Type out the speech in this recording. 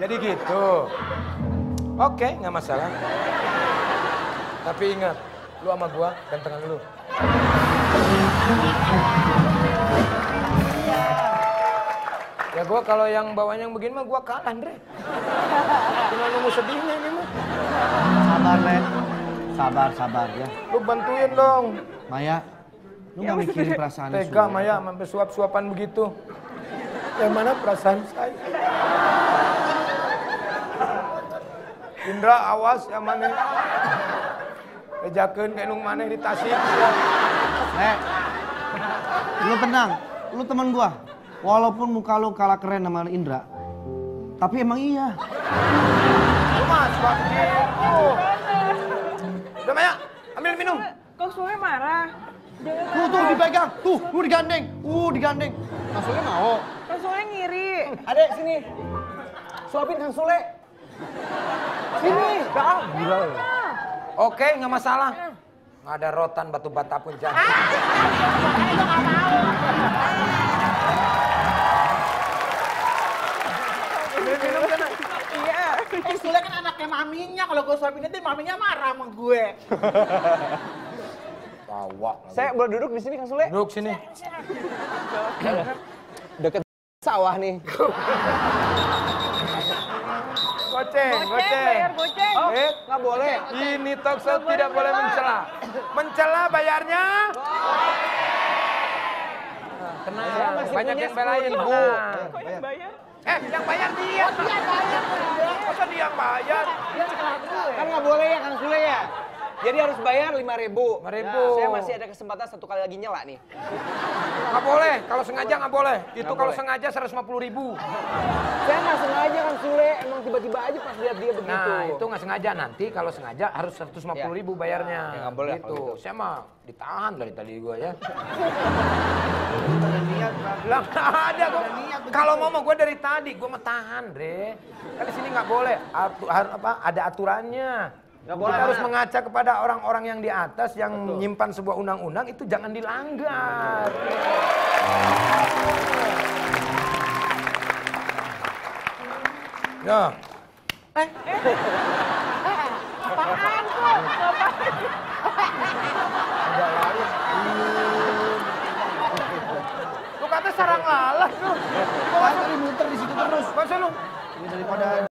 Jadi gitu. Oke, nggak masalah. Tapi ingat, lu sama gua gantengan lu. Ya gua kalau yang bawanya yang begini mah gua kalah, Andre. Cuma nunggu sedihnya ini mah. Sabar, Len. Sabar, sabar ya. Lu bantuin dong. Maya, lu nggak mikirin perasaan Tega Maya sampai suap-suapan begitu. Yang mana perasaan saya? Indra awas ya mana? Bejakeun kayak nung mana di Tasik. Eh, lu tenang. Lu teman gua. Walaupun muka lu kalah keren sama Indra, tapi emang iya. Lu mah suka begitu. Udah Maya, ambil minum. Kok Sule marah? Tuh, tuh dipegang. Tuh, lu digandeng. Uh, digandeng. Maksudnya mau. Kok Sule ngiri? Adek sini. Suapin Kang Sule. Sini. Gila lu. Oke, nggak masalah. Nggak ada rotan batu bata pun jangan. Minum sana. Iya. Eh Sule kan anaknya maminya. Kalau gue suapin nanti maminya marah sama gue. Tawa. Saya boleh duduk di sini Kang Sule? Duduk sini. Deket sawah nih. Goceng, Goceng, goceng. bayar goceng. Eh, Nggak boleh. ini talk show tidak boleh mencela. Mencela bayarnya. Tenang, masih banyak yang belain. 10.000. Tenang. Kok yang bayar? Eh, yang bayar dia. Masa dia yang bayar? Kan nggak boleh ya Kang Sule ya? Jadi harus bayar 5 ribu. 5.000. saya masih ada kesempatan satu kali lagi nyela nih. Nggak boleh, kalau sengaja nggak boleh. Itu kalau sengaja 150 ribu. Saya nggak sengaja Kang Sule. Emang tiba-tiba aja pas lihat dia begitu. Nah, itu nggak sengaja. Nanti kalau sengaja harus 150 ribu bayarnya. Ya, nggak boleh gitu. kalau gitu. Saya mah ditahan dari tadi gua ya. Lah ada gua. Kalau mau mah gua dari tadi, gua mah tahan, Dre. Kan di sini nggak boleh. Atu, har- apa, ada aturannya. Kita boleh, harus mengaca kepada orang-orang yang di atas yang menyimpan sebuah undang-undang itu jangan dilanggar. Ya. Apaan kok? Apaan? Lu kata sarang lalat lu. Masa muter di situ terus. Masa lu Daripada